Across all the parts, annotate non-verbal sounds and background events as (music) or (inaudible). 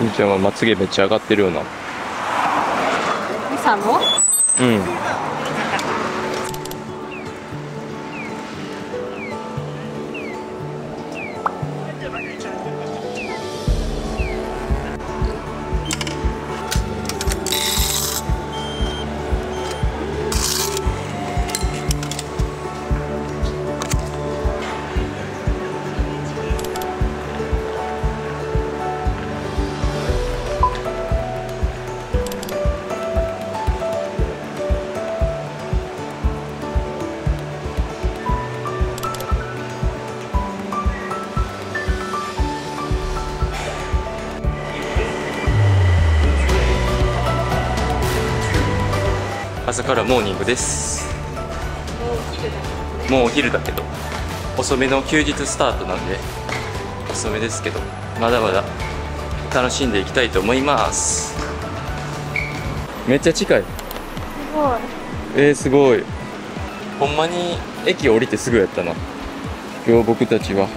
兄ちゃんはまつげめっちゃ上がってるよな。ミサの？うん朝からモーニングです。もうお昼だけど遅めの休日スタートなんで遅めですけどまだまだ楽しんでいきたいと思います。めっちゃ近い。すごい。えー、すごい。ほんまに駅降りてすぐやったな。今日僕たちは。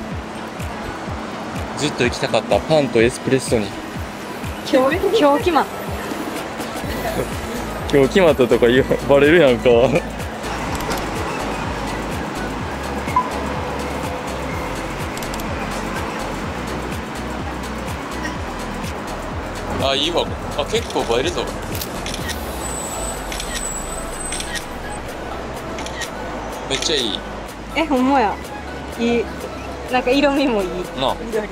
ずっと行きたかったパンとエスプレッソに。今日決まっ今日決まったとか言うバレるやんか。あいいわ。あ結構映えるぞ。めっちゃいい。たえほんまや。いい。なんか色味もいい。なあ。緑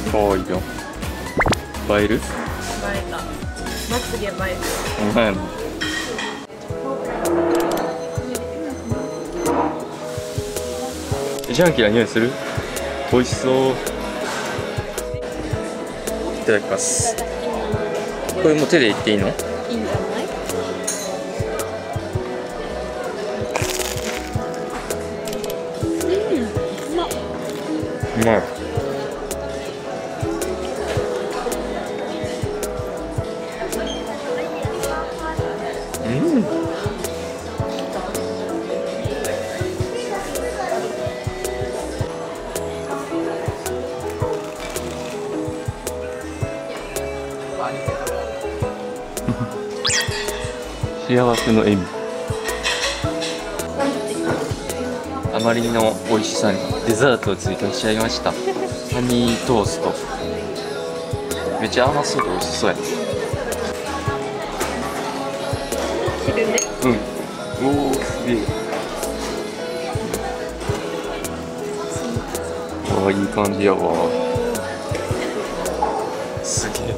かわいいよ。映える？映えた。まつげ映えほん。まやなジャンキーな匂いする？美味しそう。いただきます。これもう手でいっていいの？いいんじゃない？うん。うまいうん。幸せの笑み。あまりの美味しさにデザートを追加しちゃいました。ハニートースト。めっちゃ甘そうで美味しそうやげえああいい感じやわ。すげえ。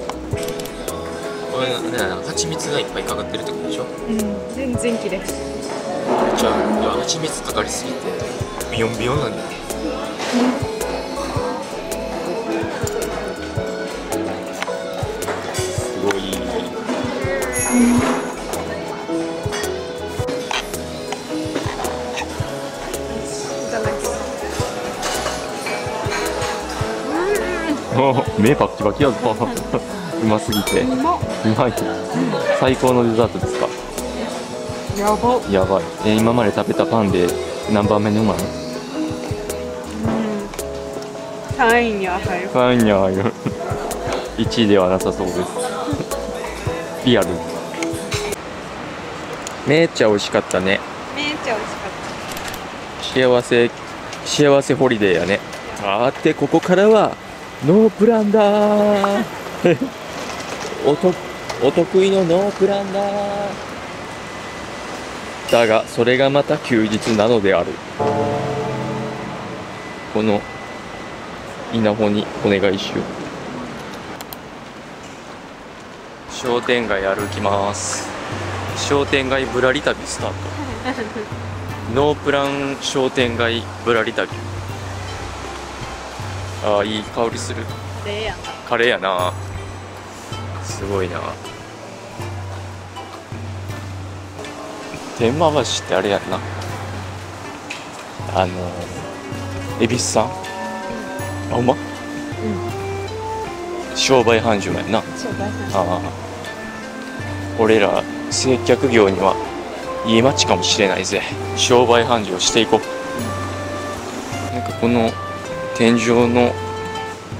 これね蜂蜜がいっぱいかかってるってことでしょ？うん全然綺麗。じゃあ蜂蜜かかりすぎてビヨンビヨンなんだよ。す (laughs) 目パッキパキやぞ。(laughs) うますぎてううまい。最高のデザートですか？やば。うんやばい。えー今まで食べたパンで何番目にうまい単位には入る。パンには入る。1位ではなさそうです。リアル。めっちゃ美味しかったね。めっちゃ美味しかっ幸せ幸せホリデーやね。あーってここからはノープランだー。(laughs) おとお得意のノープランだー。だがそれがまた休日なのである。この稲穂にお願いしよう。商店街歩きます。商店街ぶらり旅スタート。(laughs) ノープラン商店街ぶらり旅ああいい香りする。たでやなカレーやな。すごいな。天満橋ってあれやんな。あの恵比寿さん？あほんま？うん。商売繁盛やんな。商売ああ俺ら接客業にはいい街かもしれないぜ。商売繁盛していこう、なんかこの天井の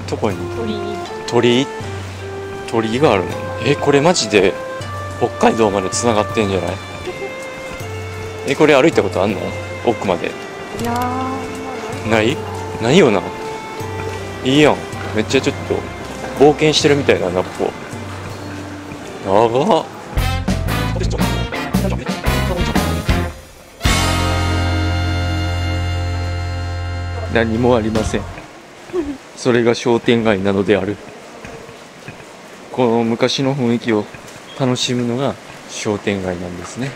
とこに。鳥居。鳥居？があるの。えこれマジで北海道までつながってんじゃない？(laughs) えこれ歩いたことあんの？奥まで。いやーない？ないよな。いいやん。めっちゃちょっと冒険してるみたいだなここ長っ何もありません。それが商店街なのである。この昔の雰囲気を楽しむのが商店街なんですね。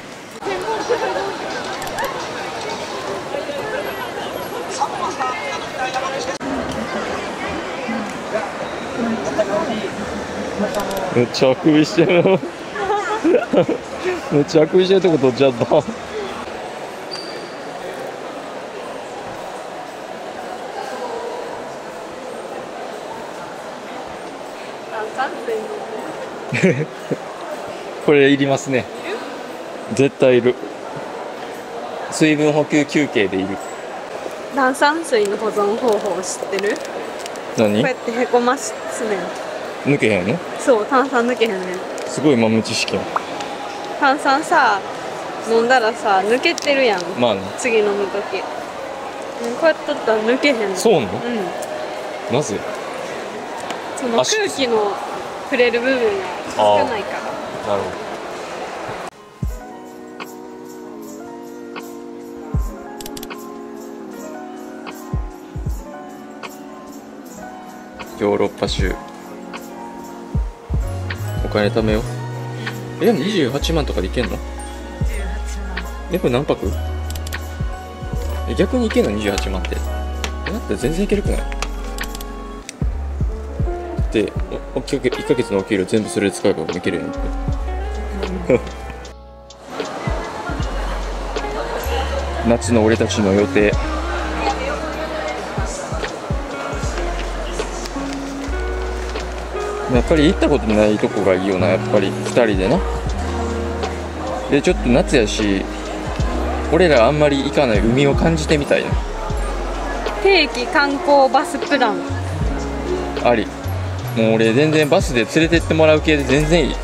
めっちゃあくびしてる。(laughs) めっちゃあくびしてるとこ取っちゃった (laughs) これいりますね。絶対いる。水分補給休憩でいる。炭酸水の保存方法知ってる？こ何うやってへこますね。ん抜けへんの？そう炭酸抜けへんねん。すごい豆知識やん。炭酸さ飲んだらさ抜けてるやん。まあね。次飲む時。うんこうやって取ったら抜けへんのそうなの？うん。なぜ？その空気の触れる部分が少ないからなるほど。ヨーロッパ州。お金貯めよう。えでも28万とかでいけんの？えこれ何泊？え逆にいけんの？28万って。えだって全然いけるくない？でおお1ヶ月のお給料全部それで使えばいけるよね (laughs) 夏の俺たちの予定。やっぱり行ったことないとこがいいよなやっぱり。2人でな。でちょっと夏やし俺らあんまり行かない海を感じてみたいな。定期観光バスプラン。ありもう俺全然バスで連れてってもらう系で全然いい。の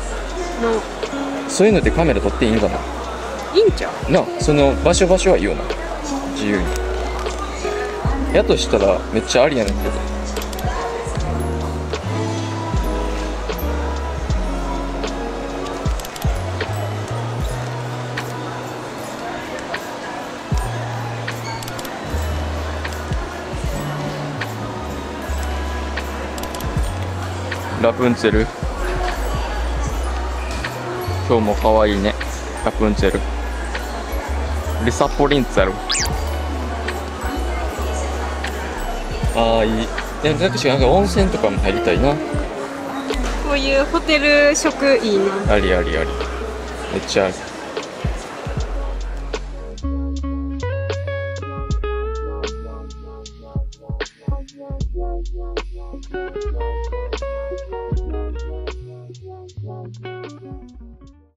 そういうのってカメラ撮っていいのかな？いいんちゃう？なその場所場所はいいよな。自由に。やとしたらめっちゃありやねんけどラプンツェル。今日も可愛いね。ラプンツェル。リサポリンツェル。ああいい。いやなんか違うなんか温泉とかも入りたいな。こういうホテル食いいな。ありありあり。めっちゃあり